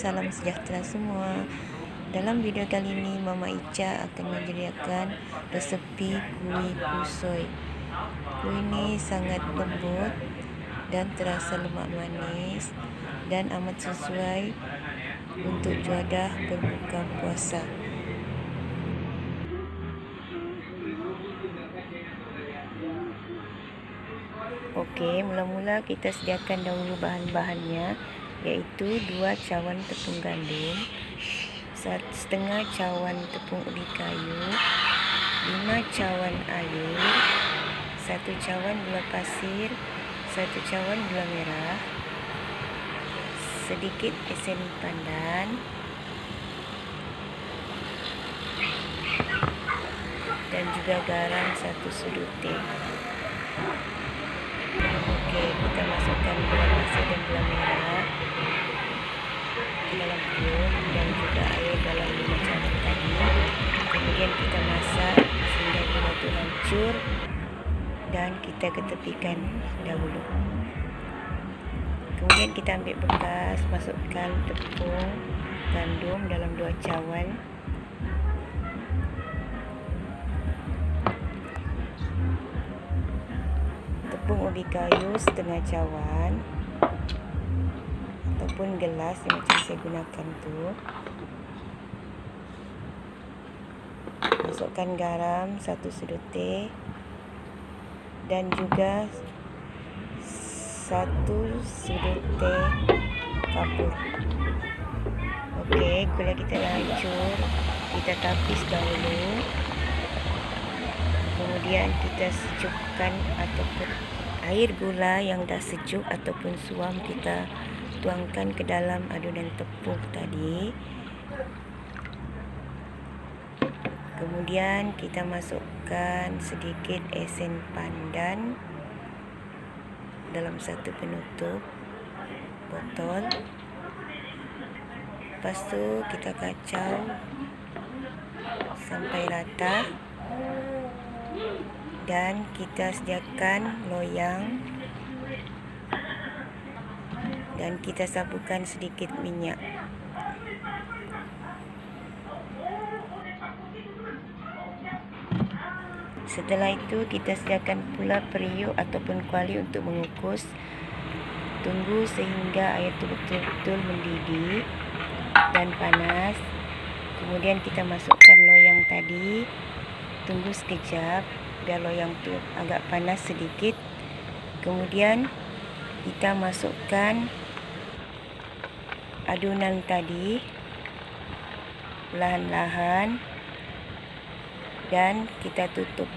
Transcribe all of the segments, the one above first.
salam sejahtera semua. Dalam video kali ini Mama Ica akan menyediakan resepi kuih kusoi. Kuih ini sangat lembut dan terasa lemak manis dan amat sesuai untuk juadah berbuka puasa. Okey, mula-mula kita sediakan dahulu bahan-bahannya iaitu dua cawan tepung gandum, setengah cawan tepung ubi kayu, lima cawan air, satu cawan gula pasir, satu cawan gula merah, sedikit esen pandan, dan juga garam satu sudut teh. Okey, kita masukkan gula pasir dan gula merah hancur dan kita ketepikan dahulu. Kemudian kita ambil bekas, masukkan tepung gandum dalam dua cawan. tepung ubi kayu setengah cawan ataupun gelas yang macam saya gunakan tu masukkan garam satu sudut teh. Dan juga satu sudut teh kapur. Okey, gula kita dah hancur. Kita tapis dahulu. Kemudian kita sejukkan ataupun air gula yang dah sejuk ataupun suam kita tuangkan ke dalam adunan tepung tadi. Kemudian kita masukkan sedikit esen pandan dalam satu penutup botol. Lepas tu kita kacau sampai rata. Dan kita sediakan loyang. Dan kita sabukan sedikit minyak setelah itu kita sediakan pula periuk ataupun kuali untuk mengukus. Tunggu sehingga air itu betul-betul mendidih dan panas. Kemudian kita masukkan loyang tadi. Tunggu sekejap biar loyang tu agak panas sedikit. Kemudian kita masukkan adunan tadi. Perlahan-lahan dan kita tutup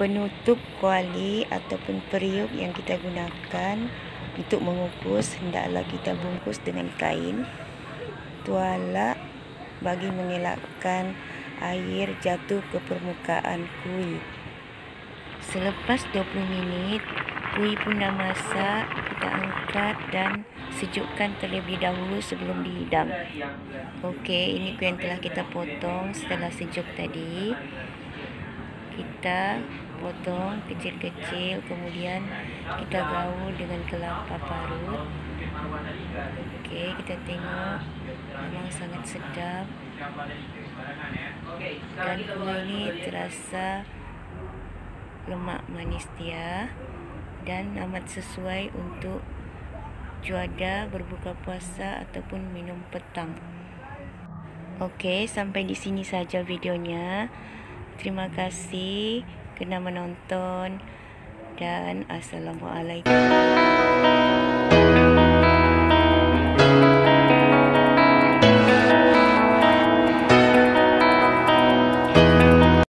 penutup kuali ataupun periuk yang kita gunakan untuk mengukus hendaklah kita bungkus dengan kain tuala bagi mengelakkan air jatuh ke permukaan kuih. Selepas 20 minit, kuih pun dah masak. Kita angkat dan sejukkan terlebih dahulu sebelum dihidang. Okey, ini kuih yang telah kita potong setelah sejuk tadi. Kita potong kecil-kecil, kemudian kita gaul dengan kelapa parut. Okey, kita tengok memang sangat sedap. Dan kuih ini terasa lemak manis dia dan amat sesuai untuk juada berbuka puasa ataupun minum petang. Okey, sampai di sini saja videonya. Terima kasih kerana menonton dan assalamualaikum.